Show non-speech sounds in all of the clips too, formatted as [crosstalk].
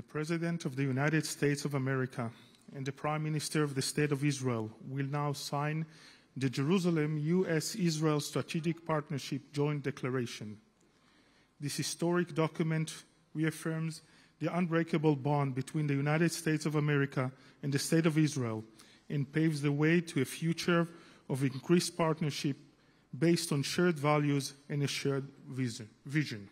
the President of the United States of America and the Prime Minister of the State of Israel will now sign the Jerusalem U.S. Israel Strategic Partnership Joint Declaration. This historic document reaffirms the unbreakable bond between the United States of America and the State of Israel and paves the way to a future of increased partnership based on shared values and a shared vision.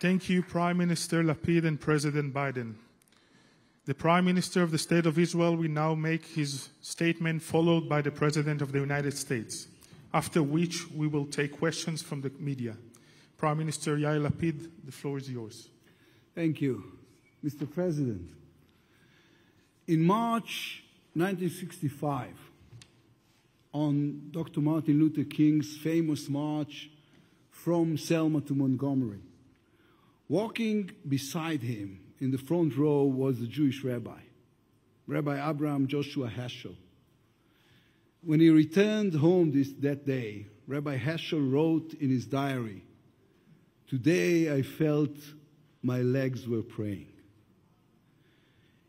Thank you, Prime Minister Lapid and President Biden. The Prime Minister of the State of Israel will now make his statement, followed by the President of the United States, after which we will take questions from the media. Prime Minister Yair Lapid, the floor is yours. Thank you, Mr. President. In March 1965, on Dr. Martin Luther King's famous march from Selma to Montgomery, Walking beside him in the front row was the Jewish rabbi, Rabbi Abraham Joshua Heschel. When he returned home this, that day, Rabbi Heschel wrote in his diary, Today I felt my legs were praying.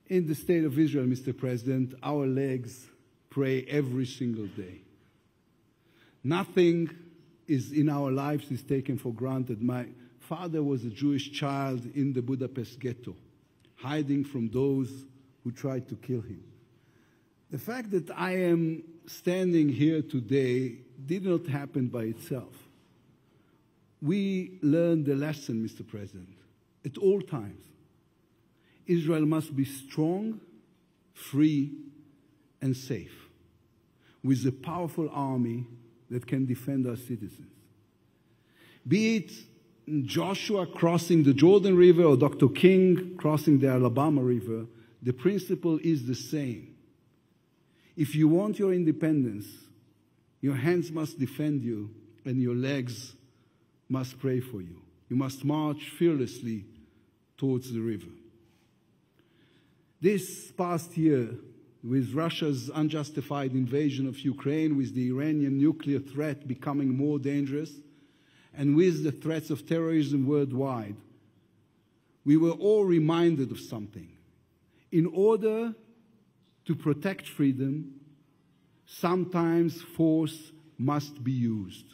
In the state of Israel, Mr. President, our legs pray every single day. Nothing is in our lives is taken for granted. My, father was a Jewish child in the Budapest ghetto, hiding from those who tried to kill him. The fact that I am standing here today did not happen by itself. We learned the lesson, Mr. President, at all times. Israel must be strong, free, and safe, with a powerful army that can defend our citizens. Be it Joshua crossing the Jordan River or Dr. King crossing the Alabama River, the principle is the same. If you want your independence, your hands must defend you and your legs must pray for you. You must march fearlessly towards the river. This past year, with Russia's unjustified invasion of Ukraine, with the Iranian nuclear threat becoming more dangerous, and with the threats of terrorism worldwide, we were all reminded of something. In order to protect freedom, sometimes force must be used.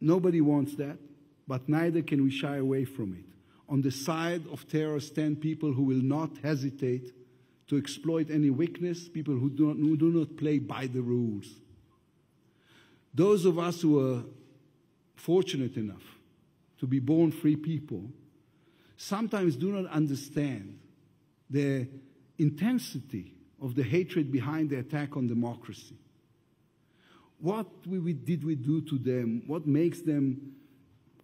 Nobody wants that, but neither can we shy away from it. On the side of terror stand people who will not hesitate to exploit any weakness, people who do not, who do not play by the rules. Those of us who are fortunate enough to be born free people sometimes do not understand the intensity of the hatred behind the attack on democracy. What we, did we do to them? What makes them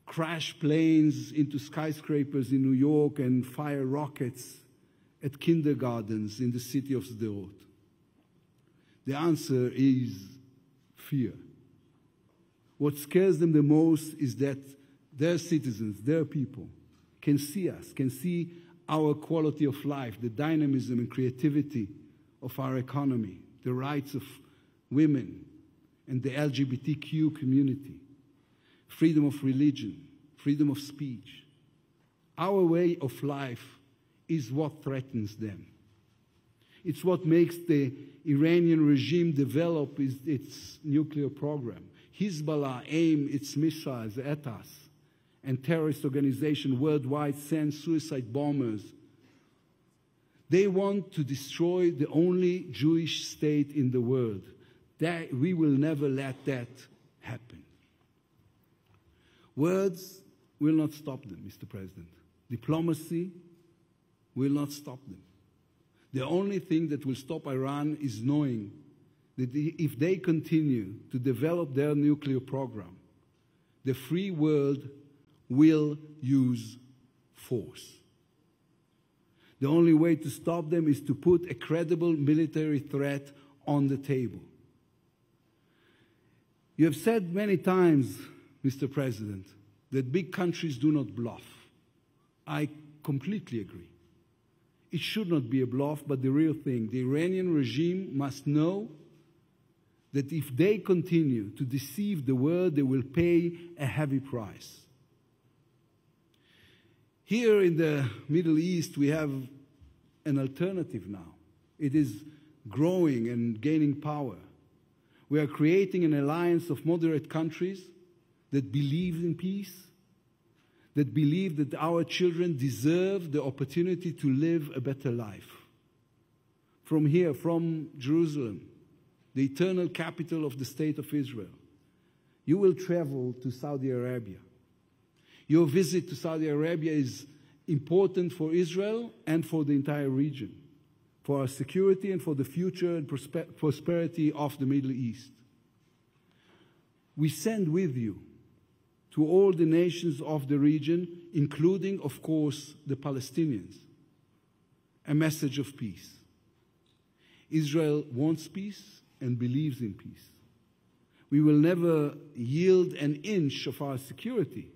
crash planes into skyscrapers in New York and fire rockets at kindergartens in the city of Sderot? The answer is fear. What scares them the most is that their citizens, their people, can see us, can see our quality of life, the dynamism and creativity of our economy, the rights of women and the LGBTQ community, freedom of religion, freedom of speech. Our way of life is what threatens them. It's what makes the Iranian regime develop its nuclear program. Hezbollah aim its missiles at us, and terrorist organizations worldwide send suicide bombers. They want to destroy the only Jewish state in the world. That, we will never let that happen. Words will not stop them, Mr. President. Diplomacy will not stop them. The only thing that will stop Iran is knowing that if they continue to develop their nuclear program, the free world will use force. The only way to stop them is to put a credible military threat on the table. You have said many times, Mr. President, that big countries do not bluff. I completely agree. It should not be a bluff, but the real thing. The Iranian regime must know that if they continue to deceive the world, they will pay a heavy price. Here in the Middle East, we have an alternative now. It is growing and gaining power. We are creating an alliance of moderate countries that believe in peace, that believe that our children deserve the opportunity to live a better life. From here, from Jerusalem, the eternal capital of the state of Israel, you will travel to Saudi Arabia. Your visit to Saudi Arabia is important for Israel and for the entire region, for our security and for the future and prosper- prosperity of the Middle East. We send with you to all the nations of the region, including, of course, the Palestinians, a message of peace. Israel wants peace and believes in peace. We will never yield an inch of our security.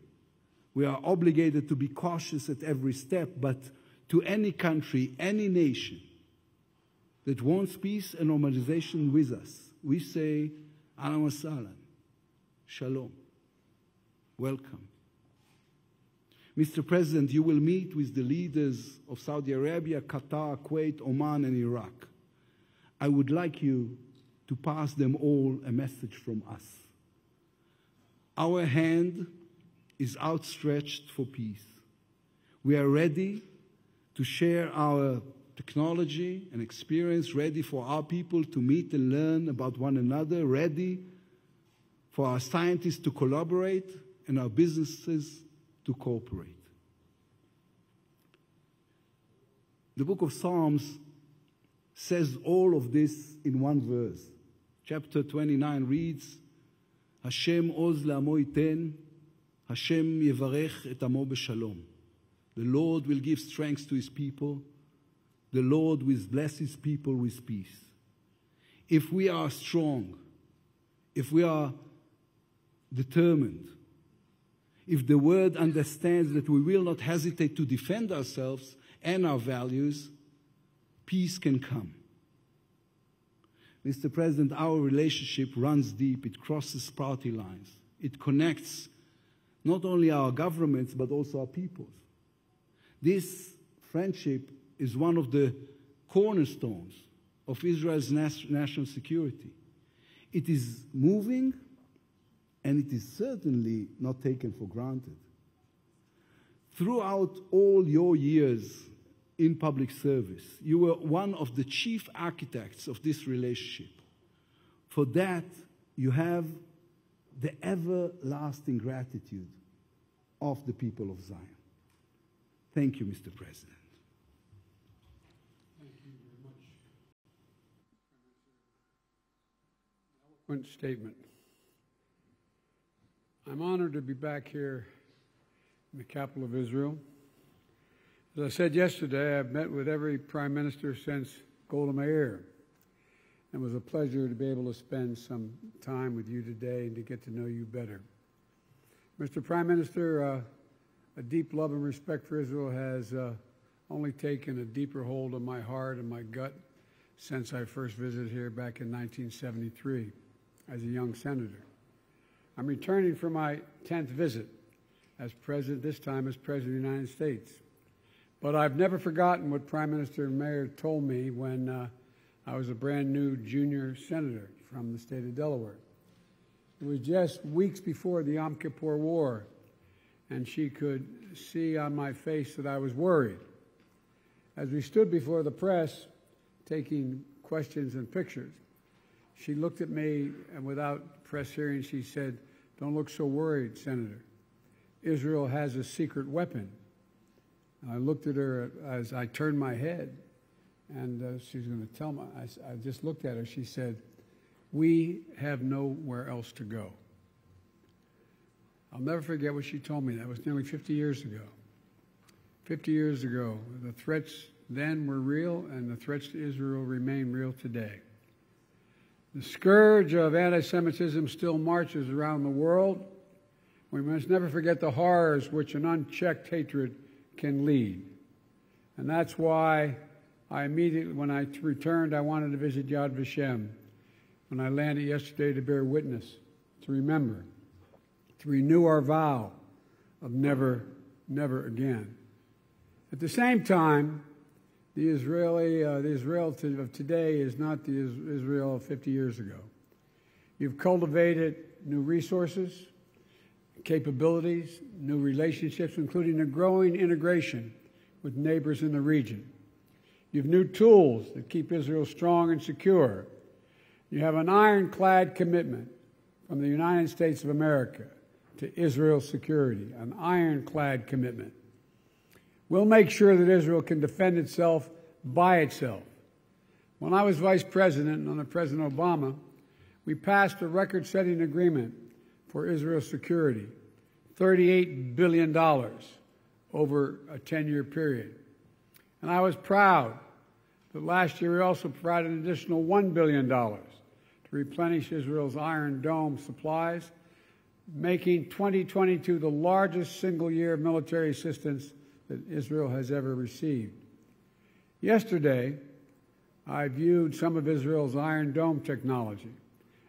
We are obligated to be cautious at every step, but to any country, any nation that wants peace and normalization with us, we say, Ahlan wa sahlan, Shalom, welcome. Mr. President, you will meet with the leaders of Saudi Arabia, Qatar, Kuwait, Oman, and Iraq. I would like you to pass them all a message from us. Our hand is outstretched for peace. We are ready to share our technology and experience, ready for our people to meet and learn about one another, ready for our scientists to collaborate and our businesses to cooperate. The book of Psalms says all of this in one verse. Chapter 29 reads, Hashem oz iten, Hashem yevarech et amo b'shalom. The Lord will give strength to his people. The Lord will bless his people with peace. If we are strong, if we are determined, if the word understands that we will not hesitate to defend ourselves and our values, peace can come. Mr. President, our relationship runs deep. It crosses party lines. It connects not only our governments, but also our peoples. This friendship is one of the cornerstones of Israel's national security. It is moving, and it is certainly not taken for granted. Throughout all your years in public service. You were one of the chief architects of this relationship. For that, you have the everlasting gratitude of the people of Zion. Thank you, Mr. President. Thank you very much. Eloquent statement. I'm honored to be back here in the capital of Israel. As I said yesterday, I've met with every prime minister since Golda Meir. And it was a pleasure to be able to spend some time with you today and to get to know you better. Mr. Prime Minister, uh, a deep love and respect for Israel has uh, only taken a deeper hold on my heart and my gut since I first visited here back in 1973 as a young senator. I'm returning for my 10th visit as president, this time as president of the United States. But I've never forgotten what Prime Minister Meir told me when uh, I was a brand new junior senator from the state of Delaware. It was just weeks before the Yom Kippur War, and she could see on my face that I was worried. As we stood before the press taking questions and pictures, she looked at me and without press hearing, she said, Don't look so worried, Senator. Israel has a secret weapon. And I looked at her as I turned my head, and uh, she was going to tell me. I, I just looked at her. She said, We have nowhere else to go. I'll never forget what she told me. That was nearly 50 years ago. 50 years ago, the threats then were real, and the threats to Israel remain real today. The scourge of anti Semitism still marches around the world. We must never forget the horrors which an unchecked hatred can lead. And that's why I immediately, when I returned, I wanted to visit Yad Vashem. When I landed yesterday to bear witness, to remember, to renew our vow of never, never again. At the same time, the Israeli, uh, the Israel of today is not the Israel of 50 years ago. You've cultivated new resources, capabilities, new relationships, including a growing integration with neighbors in the region. You have new tools that keep Israel strong and secure. You have an ironclad commitment from the United States of America to Israel's security, an ironclad commitment. We'll make sure that Israel can defend itself by itself. When I was vice president under President Obama, we passed a record setting agreement for Israel's security $38 billion over a 10 year period. And I was proud that last year we also provided an additional $1 billion to replenish Israel's Iron Dome supplies, making 2022 the largest single year of military assistance that Israel has ever received. Yesterday, I viewed some of Israel's Iron Dome technology,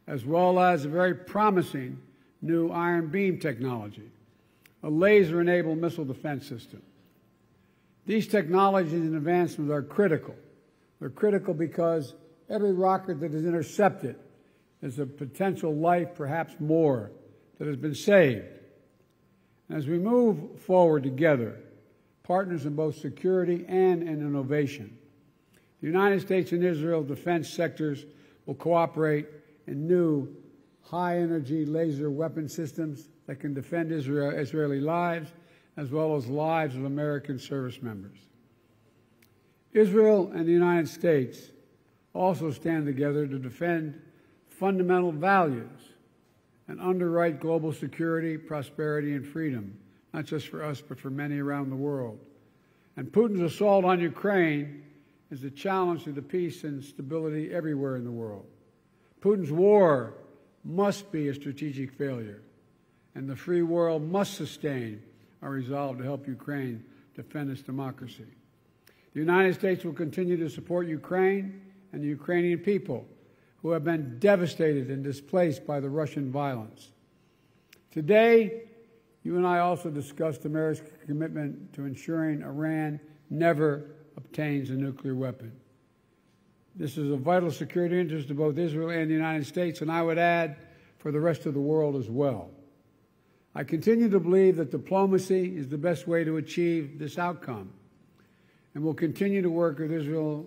as well as a very promising new Iron Beam technology, a laser enabled missile defense system. These technologies and advancements are critical. They're critical because every rocket that is intercepted is a potential life, perhaps more, that has been saved. As we move forward together, partners in both security and in innovation. The United States and Israel defense sectors will cooperate in new high energy laser weapon systems that can defend Israel, Israeli lives as well as lives of American service members. Israel and the United States also stand together to defend fundamental values and underwrite global security, prosperity, and freedom not just for us, but for many around the world. And Putin's assault on Ukraine is a challenge to the peace and stability everywhere in the world. Putin's war must be a strategic failure, and the free world must sustain our resolve to help Ukraine defend its democracy. The United States will continue to support Ukraine and the Ukrainian people who have been devastated and displaced by the Russian violence. Today, you and I also discussed America's commitment to ensuring Iran never obtains a nuclear weapon. This is a vital security interest to both Israel and the United States, and I would add for the rest of the world as well. I continue to believe that diplomacy is the best way to achieve this outcome, and will continue to work with Israel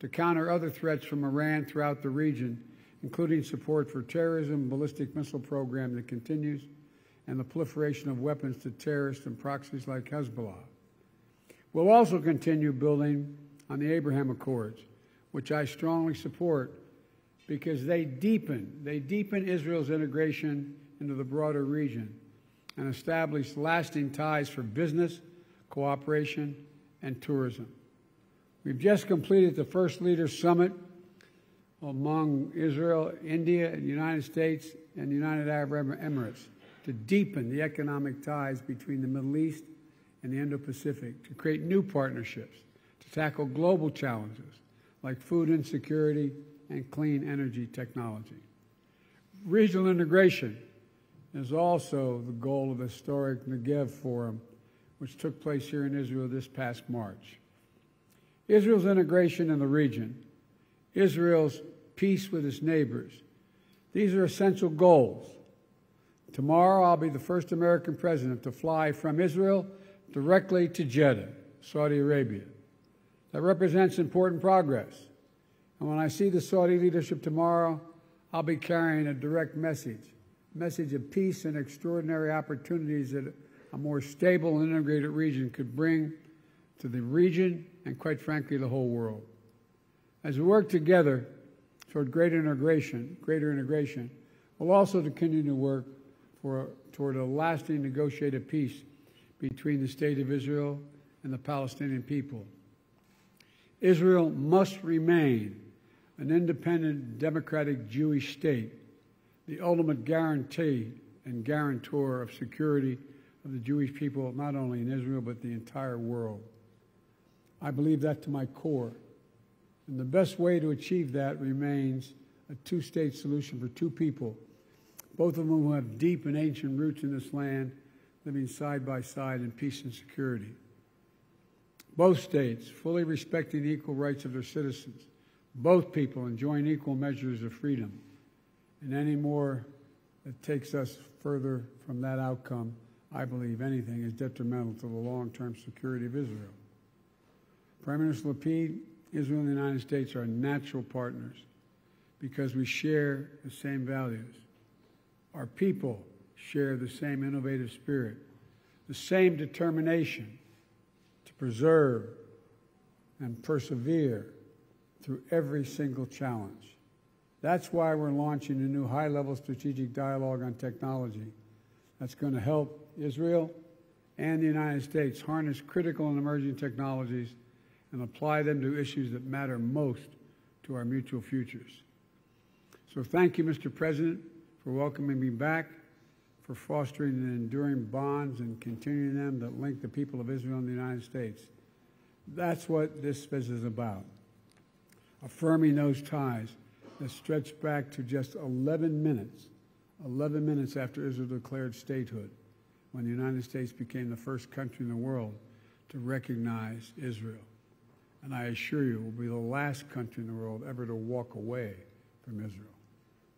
to counter other threats from Iran throughout the region, including support for terrorism, ballistic missile program that continues, and the proliferation of weapons to terrorists and proxies like Hezbollah. We'll also continue building on the Abraham Accords, which I strongly support because they deepen, they deepen Israel's integration into the broader region and establish lasting ties for business, cooperation, and tourism. We've just completed the first leaders summit among Israel, India, the United States, and the United Arab Emirates to deepen the economic ties between the Middle East and the Indo Pacific, to create new partnerships, to tackle global challenges like food insecurity and clean energy technology. Regional integration is also the goal of the historic Negev Forum, which took place here in Israel this past March. Israel's integration in the region, Israel's peace with its neighbors, these are essential goals Tomorrow, I'll be the first American president to fly from Israel directly to Jeddah, Saudi Arabia. That represents important progress. And when I see the Saudi leadership tomorrow, I'll be carrying a direct message a message of peace and extraordinary opportunities that a more stable and integrated region could bring to the region and, quite frankly, the whole world. As we work together toward greater integration, greater integration, we'll also continue to work for, toward a lasting negotiated peace between the State of Israel and the Palestinian people. Israel must remain an independent, democratic Jewish state, the ultimate guarantee and guarantor of security of the Jewish people, not only in Israel, but the entire world. I believe that to my core. And the best way to achieve that remains a two state solution for two people, both of whom have deep and ancient roots in this land, living side by side in peace and security. Both states fully respecting the equal rights of their citizens, both people enjoying equal measures of freedom. And any more that takes us further from that outcome, I believe anything is detrimental to the long term security of Israel. Prime Minister Lapid, Israel and the United States are natural partners because we share the same values. Our people share the same innovative spirit, the same determination preserve and persevere through every single challenge. That's why we're launching a new high level strategic dialogue on technology that's going to help Israel and the United States harness critical and emerging technologies and apply them to issues that matter most to our mutual futures. So thank you, Mr. President, for welcoming me back, for fostering and enduring bonds and continuing them that link the people of Israel and the United States. That's what this visit is about. Affirming those ties that stretch back to just 11 minutes, 11 minutes after Israel declared statehood, when the United States became the first country in the world to recognize Israel. And I assure you, will be the last country in the world ever to walk away from Israel.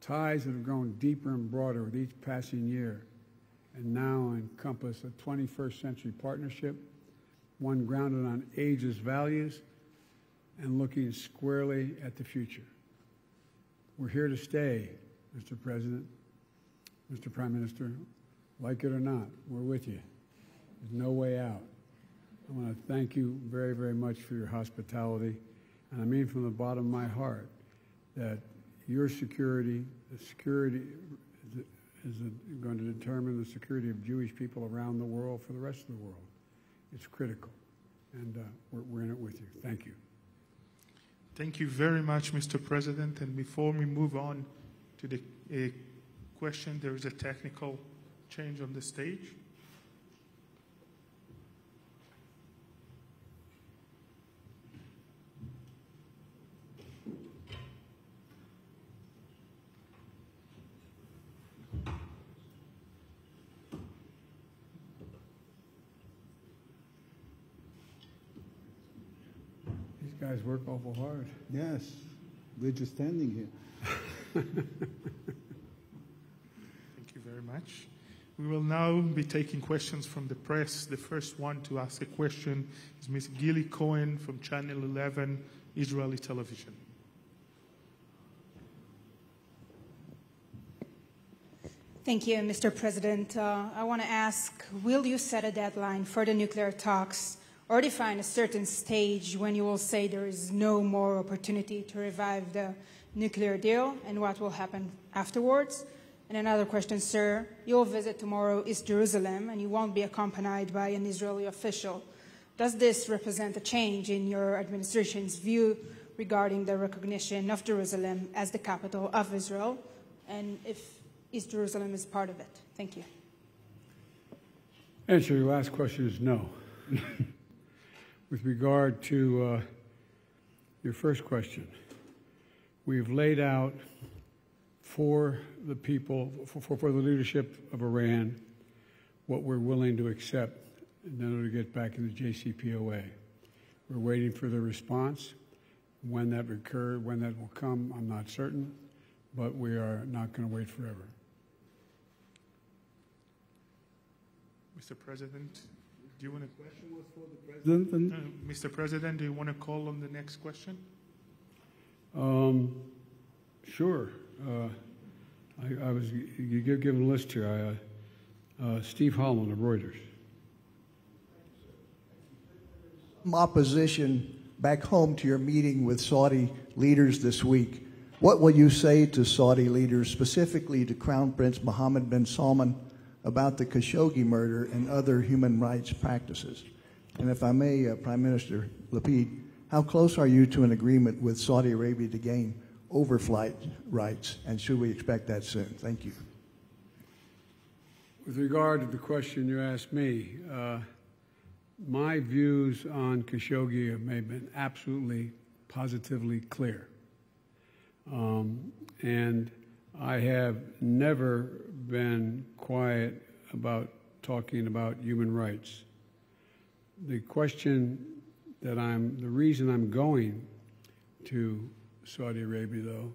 Ties that have grown deeper and broader with each passing year and now encompass a 21st century partnership, one grounded on age's values and looking squarely at the future. We're here to stay, Mr. President, Mr. Prime Minister. Like it or not, we're with you. There's no way out. I want to thank you very, very much for your hospitality. And I mean from the bottom of my heart that your security, the security is going to determine the security of Jewish people around the world for the rest of the world. It's critical. And uh, we're, we're in it with you. Thank you. Thank you very much, Mr. President. And before we move on to the uh, question, there is a technical change on the stage. These guys work awful hard. Yes, we're just standing here. [laughs] Thank you very much. We will now be taking questions from the press. The first one to ask a question is Ms. Gili Cohen from Channel 11 Israeli Television. Thank you, Mr. President. Uh, I want to ask Will you set a deadline for the nuclear talks or define a certain stage when you will say there is no more opportunity to revive the nuclear deal and what will happen afterwards? And another question, sir. Your visit tomorrow is Jerusalem and you won't be accompanied by an Israeli official. Does this represent a change in your administration's view regarding the recognition of Jerusalem as the capital of Israel? And if East Jerusalem is part of it? Thank you. Answer your last question is no. [laughs] With regard to uh, your first question, we've laid out for the people, for, for, for the leadership of Iran, what we're willing to accept in order to get back in the JCPOA. We're waiting for the response. When that occur, when that will come, I'm not certain, but we are not going to wait forever. Mr. President, do you want to? Question was for the president. Uh, Mr. President, do you want to call on the next question? Um, sure. Uh, I, I, was you give given a list here. I, uh, Steve Holland of Reuters. Opposition back home to your meeting with Saudi leaders this week. What will you say to Saudi leaders, specifically to Crown Prince Mohammed bin Salman, about the Khashoggi murder and other human rights practices? And if I may, uh, Prime Minister Lapid, How close are you to an agreement with Saudi Arabia to gain overflight rights, and should we expect that soon? Thank you. With regard to the question you asked me, uh, my views on Khashoggi have been absolutely, positively clear. Um, and I have never been quiet about talking about human rights. The question that I'm, the reason I'm going to Saudi Arabia, though,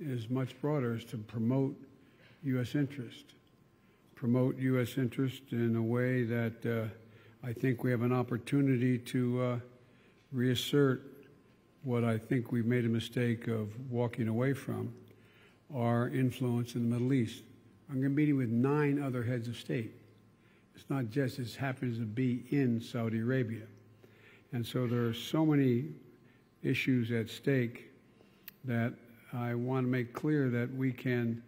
is much broader, is to promote U.S. interest. Promote U.S. interest in a way that uh, I think we have an opportunity to uh, reassert what I think we've made a mistake of walking away from our influence in the Middle East. I'm going to be meeting with nine other heads of state. It's not just it happens to be in Saudi Arabia. And so there are so many issues at stake that I want to make clear that we can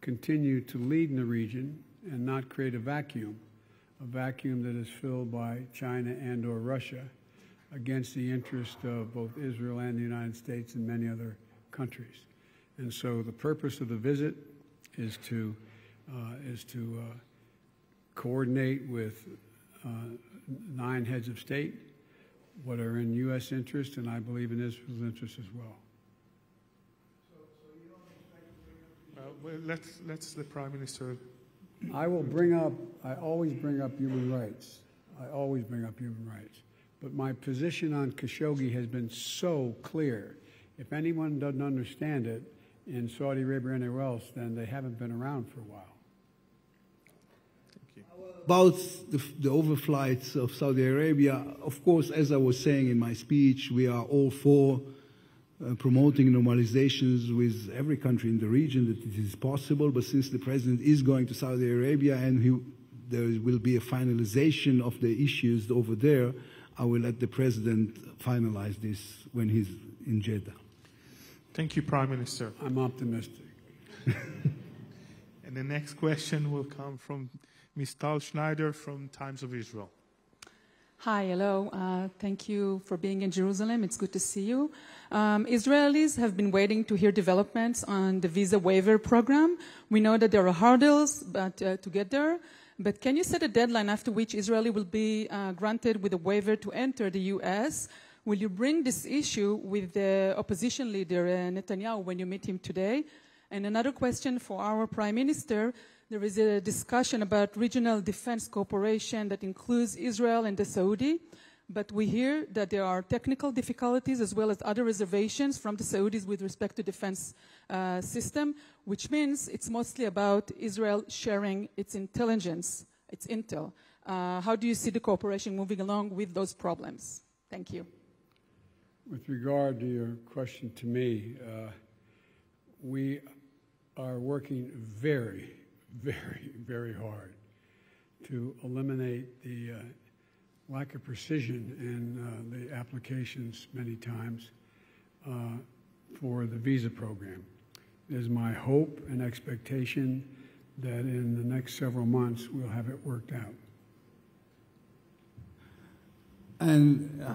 continue to lead in the region and not create a vacuum, a vacuum that is filled by China and or Russia against the interest of both Israel and the United States and many other countries. And so the purpose of the visit is to is to uh, coordinate with uh, nine heads of state what are in U.S. interest, and I believe in Israel's interest as well. Uh, well, let's, let's the Prime Minister. I will bring up, I always bring up human rights. I always bring up human rights. But my position on Khashoggi has been so clear. If anyone doesn't understand it in Saudi Arabia or anywhere else, then they haven't been around for a while. About the, the overflights of Saudi Arabia, of course, as I was saying in my speech, we are all for uh, promoting normalizations with every country in the region that it is possible. But since the president is going to Saudi Arabia and he, there will be a finalization of the issues over there, I will let the president finalize this when he's in Jeddah. Thank you, Prime Minister. I'm optimistic. [laughs] and the next question will come from Ms. Tal Schneider from Times of Israel. Hi, hello. Uh, thank you for being in Jerusalem. It's good to see you. Um, Israelis have been waiting to hear developments on the visa waiver program. We know that there are hurdles but, uh, to get there. But can you set a deadline after which Israeli will be uh, granted with a waiver to enter the U.S.? Will you bring this issue with the opposition leader uh, Netanyahu when you meet him today? And another question for our Prime Minister. There is a discussion about regional defense cooperation that includes Israel and the Saudi, but we hear that there are technical difficulties as well as other reservations from the Saudis with respect to defense uh, system, which means it's mostly about Israel sharing its intelligence, its intel. Uh, how do you see the cooperation moving along with those problems? Thank you. With regard to your question to me, uh, we are working very very, very hard to eliminate the uh, lack of precision in uh, the applications many times uh, for the visa program. It is my hope and expectation that in the next several months we'll have it worked out. And uh,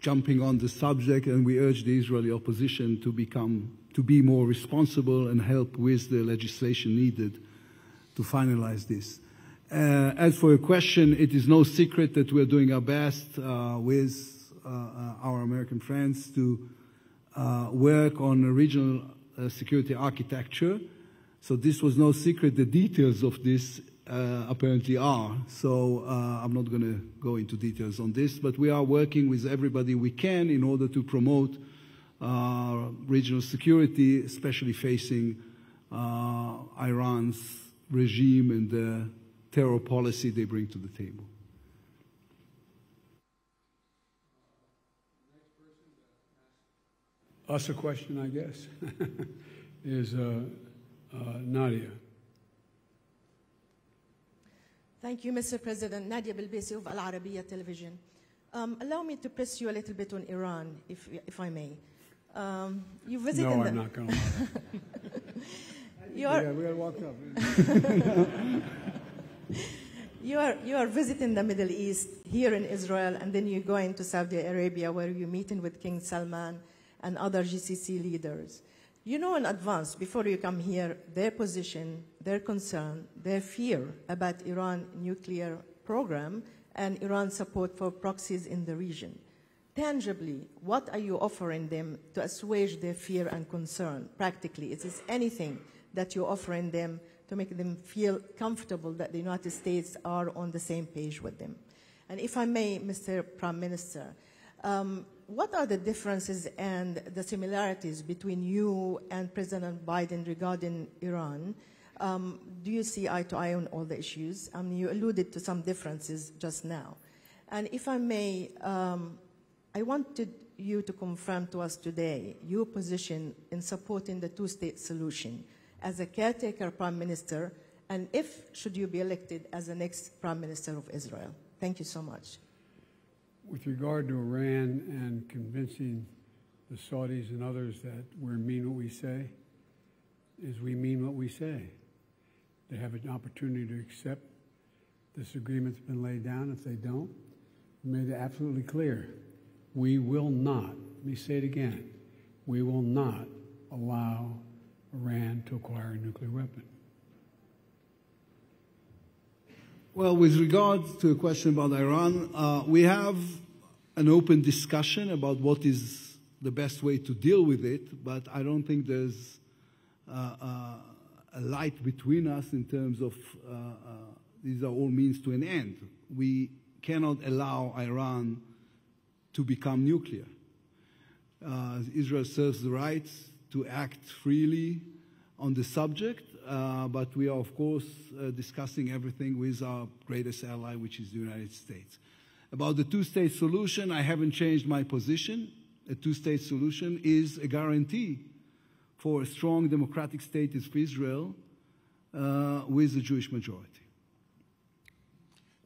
jumping on the subject, and we urge the Israeli opposition to become to be more responsible and help with the legislation needed to finalize this. Uh, as for your question, it is no secret that we're doing our best uh, with uh, uh our American friends to uh, work on a regional uh, security architecture. So this was no secret. The details of this apparently are. So I'm not going to go into details on this, but we are working with everybody we can in order to promote regional security, especially facing Iran's regime and the terror policy they bring to the table. Us a question, I guess, [laughs] is uh, uh, Nadia. Thank you, Mr. President. Nadia Bilbassy of Al Arabiya Television. Um, allow me to press you a little bit on Iran, if, if I may. Um, you visited. No. I'm not going [laughs] to. You're, yeah, we walk up. [laughs] You are, you are visiting the Middle East here in Israel, and then you go into Saudi Arabia where you're meeting with King Salman and other GCC leaders. You know in advance, before you come here, their position, their concern, their fear about Iran nuclear program and Iran's support for proxies in the region. Tangibly, what are you offering them to assuage their fear and concern practically? Is this anything that you're offering them to make them feel comfortable that the United States are on the same page with them. And if I may, Mr. Prime Minister, um, what are the differences and the similarities between you and President Biden regarding Iran? Um, do you see eye to eye on all the issues? I mean, you alluded to some differences just now. And if I may, um, I wanted you to confirm to us today your position in supporting the two state solution as a caretaker prime minister, and if should you be elected as the next prime minister of Israel? Thank you so much. With regard to Iran and convincing the Saudis and others that we mean what we say, is we mean what we say. They have an opportunity to accept this agreement's been laid down. If they don't, we made it absolutely clear. We will not, let me say it again, we will not allow Iran to acquire a nuclear weapon? Well, with regard to a question about Iran, uh, we have an open discussion about what is the best way to deal with it, but I don't think there's uh, uh, a light between us in terms of uh, uh, these are all means to an end. We cannot allow Iran to become nuclear. Uh, Israel serves the rights to act freely on the subject, uh, but we are, of course, uh, discussing everything with our greatest ally, which is the United States. About the two state solution, I haven't changed my position. A two state solution is a guarantee for a strong democratic state of Israel uh, with a Jewish majority.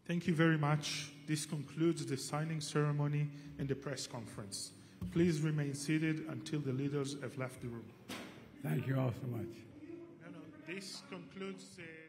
Thank you very much. This concludes the signing ceremony and the press conference. Please remain seated until the leaders have left the room. Thank you all so much. No, no, this concludes the.